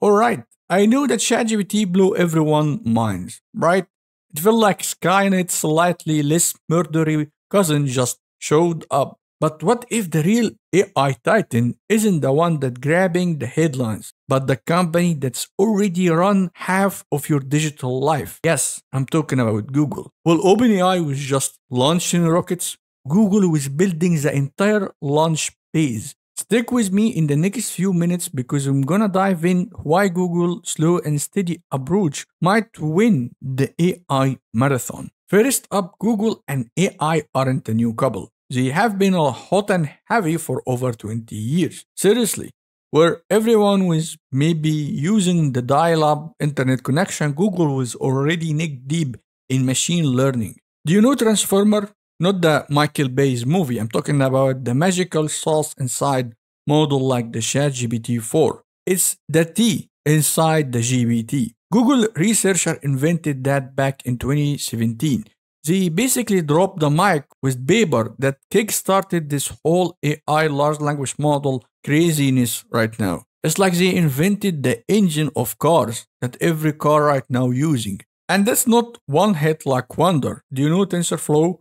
Alright, I know that ChatGPT blew everyone's minds, right? It felt like Skynet's slightly less murdery cousin just showed up. But what if the real AI titan isn't the one that's grabbing the headlines, but the company that's already run half of your digital life? Yes, I'm talking about Google. Well, OpenAI was just launching rockets. Google was building the entire launch phase. Stick with me in the next few minutes because I'm gonna dive in why Google slow and steady approach might win the AI marathon. First up, Google and AI aren't a new couple. They have been hot and heavy for over 20 years. Seriously, where everyone was maybe using the dial up internet connection, Google was already neck deep in machine learning. Do you know Transformer? Not the Michael Bay's movie. I'm talking about the magical sauce inside model like the ChatGPT 4. It's the T inside the GPT. Google researcher invented that back in 2017 they basically dropped the mic with paper that kickstarted this whole AI large language model craziness right now. It's like they invented the engine of cars that every car right now using. And that's not one hit like wonder. Do you know TensorFlow?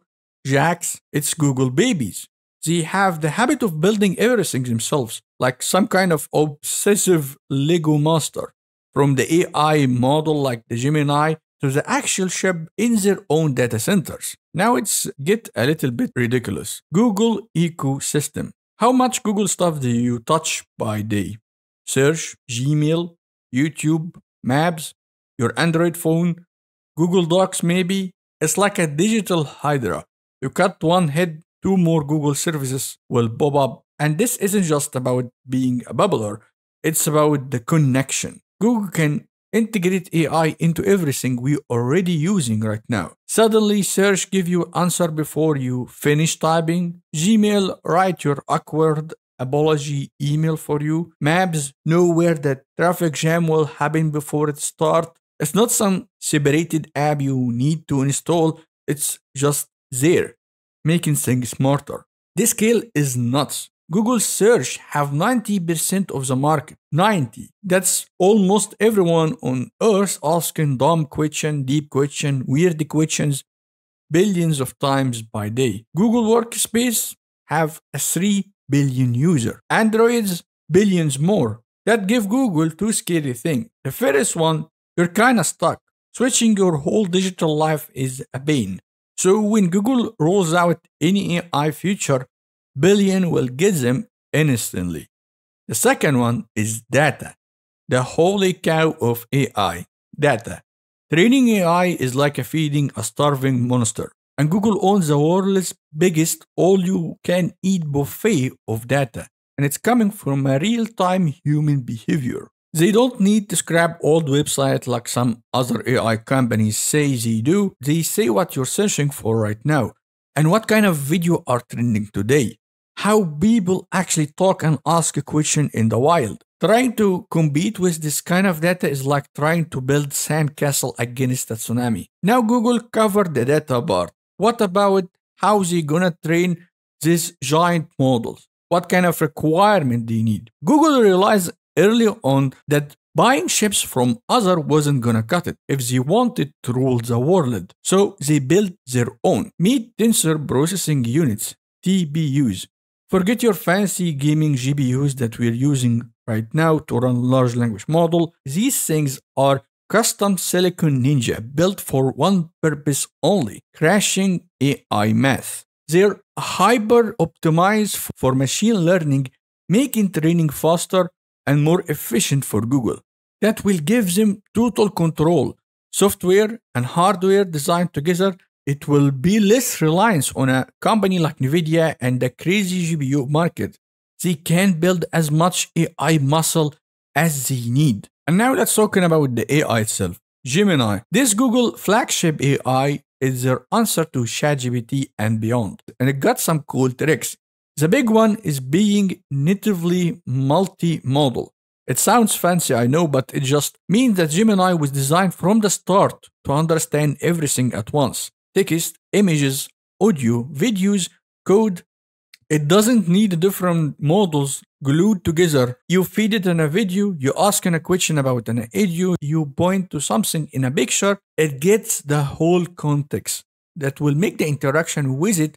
JAX, it's Google babies. They have the habit of building everything themselves, like some kind of obsessive Lego master. From the AI model like the Gemini to the actual chip in their own data centers. Now it's get a little bit ridiculous. Google ecosystem. How much Google stuff do you touch by day? Search, Gmail, YouTube, Maps, your Android phone, Google Docs maybe? It's like a digital hydra. You cut one head, two more Google services will pop up. And this isn't just about being a bubbler, it's about the connection. Google can integrate AI into everything we already using right now. Suddenly search give you answer before you finish typing. Gmail write your awkward apology email for you. Maps know where the traffic jam will happen before it start. It's not some separated app you need to install. It's just there, making things smarter. This scale is nuts. Google search have 90% of the market. 90. That's almost everyone on earth asking dumb question, deep question, weird questions billions of times by day. Google Workspace have a 3 billion user. Androids billions more. That give Google two scary things. The first one, you're kinda stuck. Switching your whole digital life is a pain. So when Google rolls out any AI feature, billion will get them instantly. The second one is data, the holy cow of AI, data. Training AI is like feeding a starving monster, and Google owns the world's biggest all you can eat buffet of data, and it's coming from a real time human behavior. They don't need to scrap old websites like some other AI companies say they do. They say what you're searching for right now and what kind of video are trending today how people actually talk and ask a question in the wild. Trying to compete with this kind of data is like trying to build sandcastle against a tsunami. Now Google covered the data part. What about how they gonna train these giant models? What kind of requirement do you need? Google realized early on that buying chips from other wasn't gonna cut it if they wanted to rule the world. So they built their own. meet Tensor Processing Units, TPUs. Forget your fancy gaming GPUs that we're using right now to run large language model. These things are custom Silicon Ninja built for one purpose only, crashing AI math. They're hyper optimized for machine learning, making training faster and more efficient for Google. That will give them total control. Software and hardware designed together it will be less reliance on a company like Nvidia and the crazy GPU market. They can build as much AI muscle as they need. And now let's talking about the AI itself. Gemini. This Google flagship AI is their answer to ChatGPT and beyond. And it got some cool tricks. The big one is being natively multimodal. It sounds fancy, I know, but it just means that Gemini was designed from the start to understand everything at once text, images, audio, videos, code. It doesn't need different models glued together. You feed it in a video, you ask it a question about an audio, you point to something in a picture, it gets the whole context that will make the interaction with it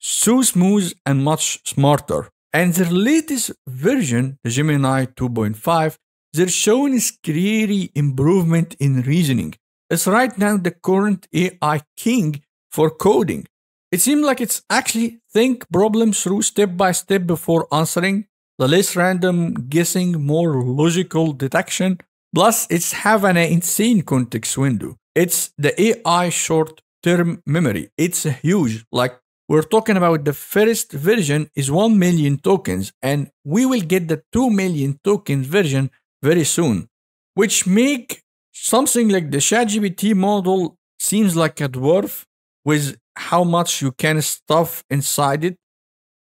so smooth and much smarter. And the latest version, the Gemini 2.5, they're showing a scary improvement in reasoning. It's right now the current AI king for coding. It seems like it's actually think problems through step by step before answering, the less random guessing, more logical detection. Plus, it's have an insane context window. It's the AI short term memory. It's huge. Like we're talking about the first version is 1 million tokens and we will get the 2 million tokens version very soon, which make something like the ChatGPT model seems like a dwarf with how much you can stuff inside it.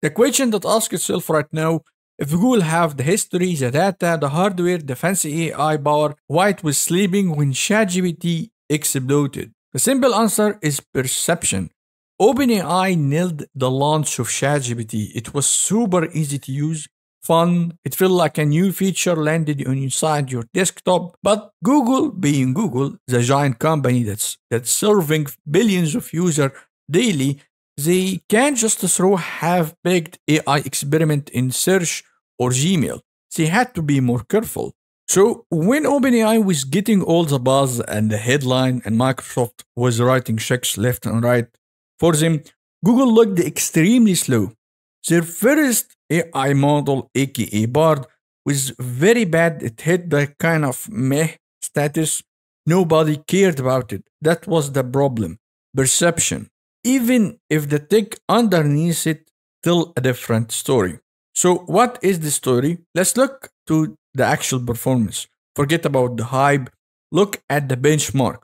The question that asks itself right now if Google have the history, the data, the hardware, the fancy AI power, why it was sleeping when ChatGPT exploded? The simple answer is perception. OpenAI nailed the launch of ChatGPT. It was super easy to use, fun. It felt like a new feature landed inside your desktop. But Google, being Google, the giant company that's that's serving billions of users daily, they can't just throw half-baked AI experiment in search or Gmail. They had to be more careful. So when OpenAI was getting all the buzz and the headline and Microsoft was writing checks left and right for them, Google looked extremely slow. Their first AI model, aka Bard, was very bad. It hit the kind of meh status. Nobody cared about it. That was the problem. Perception. Even if the tech underneath it tell a different story. So what is the story? Let's look to the actual performance. Forget about the hype. Look at the benchmark.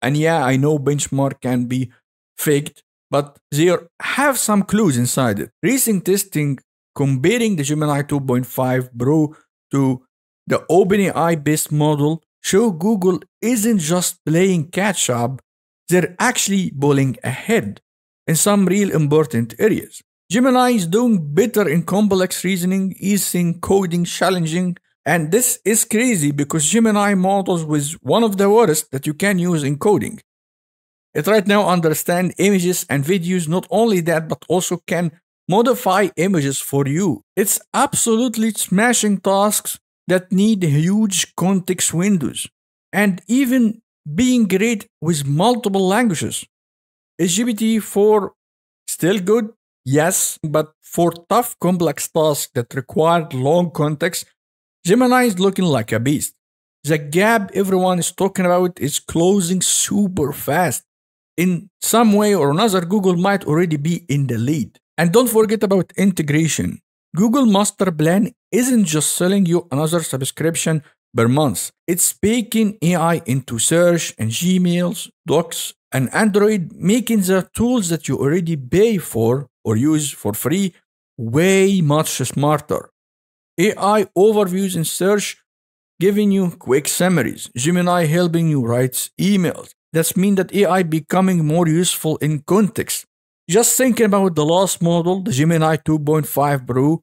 And yeah, I know benchmark can be faked, but they have some clues inside it. Recent testing comparing the Gemini 2.5 Pro to the OpenAI based model show Google isn't just playing catch up, they're actually bowling ahead in some real important areas. Gemini is doing better in complex reasoning, easing coding challenging, and this is crazy because Gemini models was one of the worst that you can use in coding. It right now understands images and videos, not only that, but also can modify images for you. It's absolutely smashing tasks that need huge context windows and even being great with multiple languages. Is GPT-4 still good? Yes, but for tough complex tasks that require long context, Gemini is looking like a beast. The gap everyone is talking about is closing super fast. In some way or another, Google might already be in the lead. And don't forget about integration. Google Master Plan isn't just selling you another subscription per month. It's baking AI into search and Gmails, Docs, and Android, making the tools that you already pay for or use for free way much smarter. AI overviews in search giving you quick summaries, Gemini helping you write emails. That's mean that AI becoming more useful in context. Just thinking about the last model, the Gemini 2.5 Pro,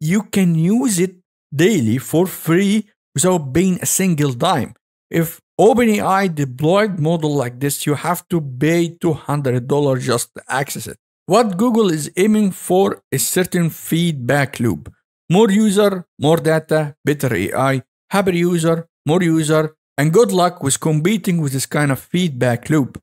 you can use it daily for free without paying a single dime. If OpenAI deployed model like this, you have to pay $200 just to access it. What Google is aiming for is certain feedback loop. More user, more data, better AI, happier user, more user, and good luck with competing with this kind of feedback loop.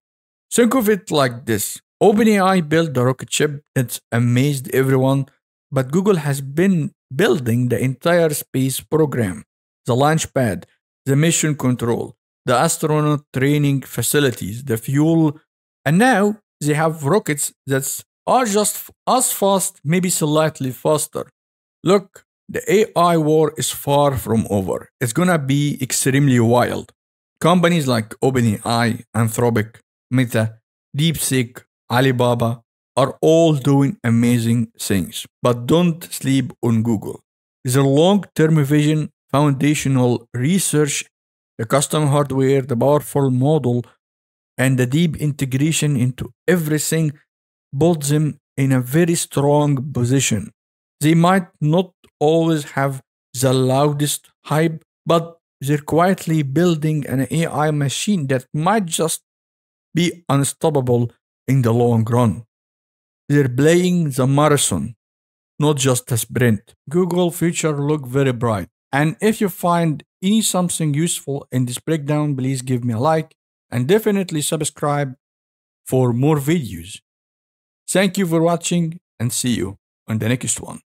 Think of it like this. OpenAI built the rocket ship. That amazed everyone, but Google has been building the entire space program, the launch pad, the mission control, the astronaut training facilities, the fuel, and now they have rockets that are just as fast, maybe slightly faster. Look, the AI war is far from over. It's gonna be extremely wild. Companies like OpenAI, Anthropic, Meta, DeepSeek, Alibaba are all doing amazing things. But don't sleep on Google. Their long term vision, foundational research, the custom hardware, the powerful model, and the deep integration into everything put them in a very strong position. They might not always have the loudest hype, but they're quietly building an AI machine that might just be unstoppable in the long run. They're playing the marathon, not just the sprint. Google future look very bright. And if you find any something useful in this breakdown, please give me a like and definitely subscribe for more videos. Thank you for watching and see you on the next one.